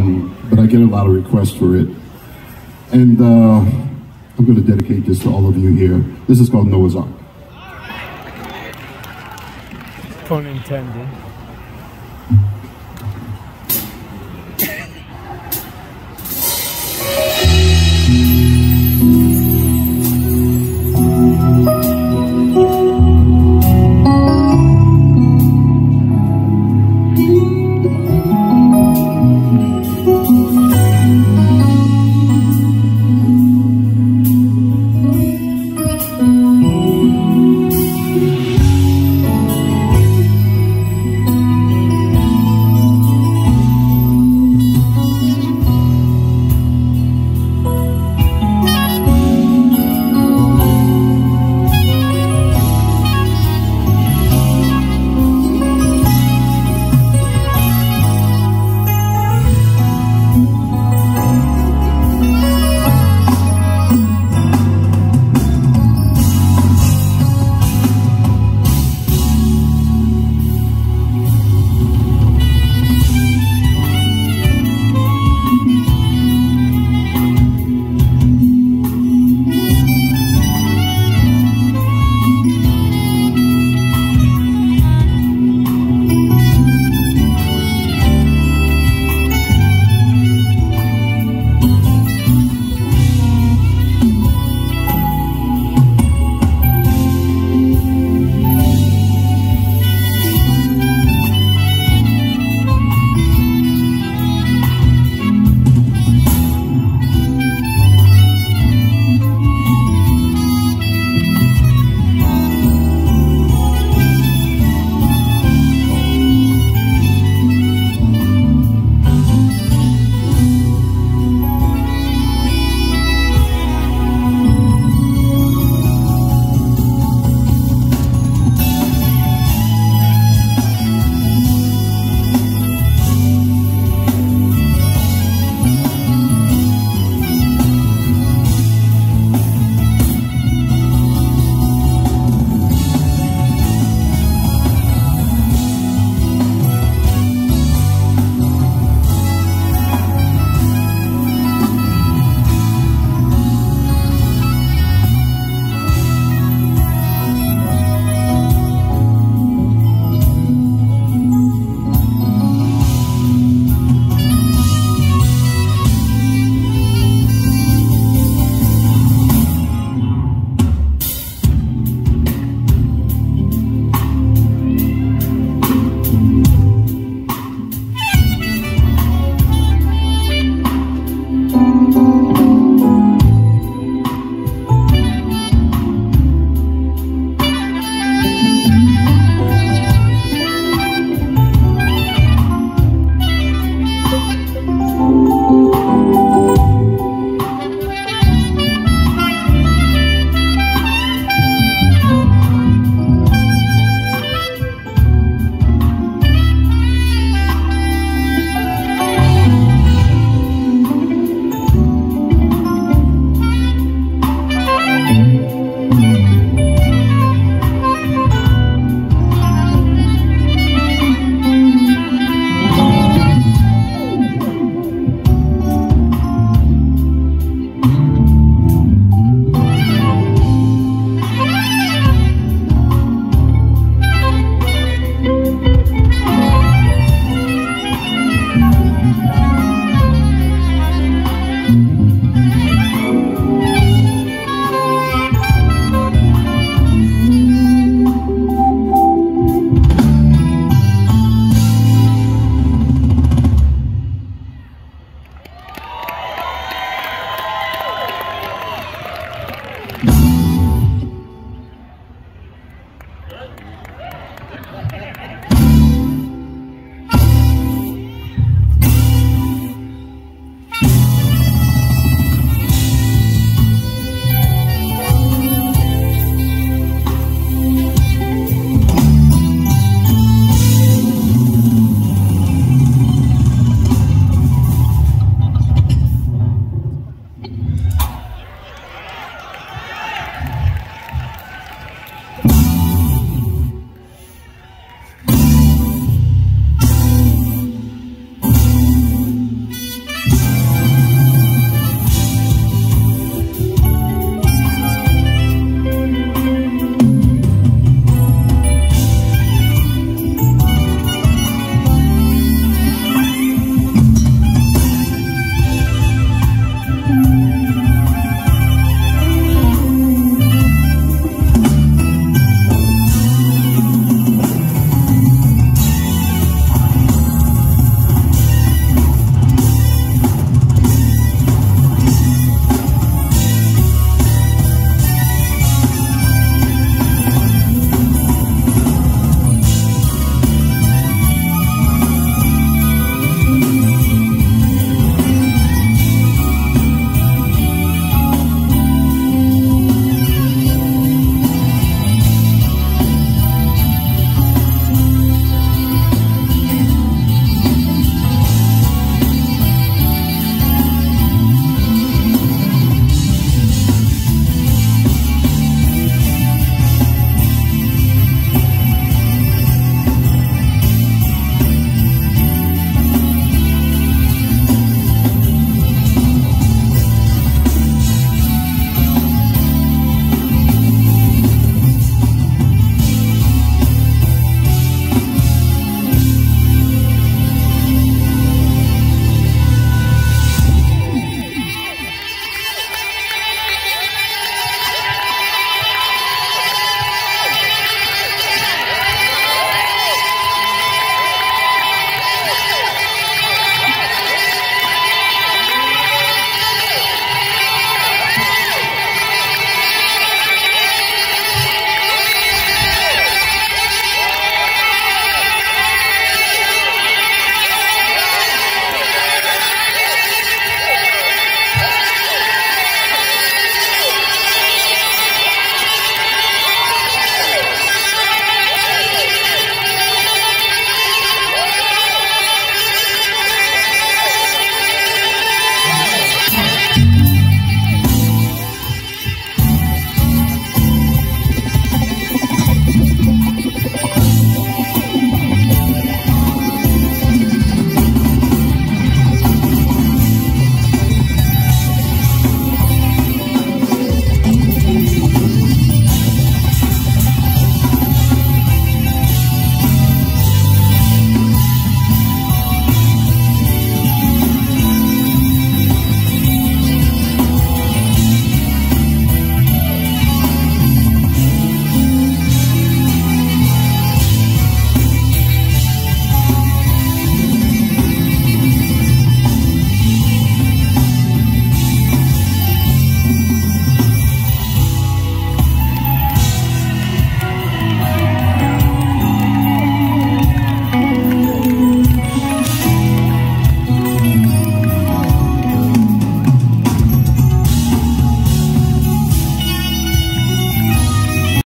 um, but I get a lot of requests for it. And uh, I'm going to dedicate this to all of you here. This is called Noah's Ark. Pun intended.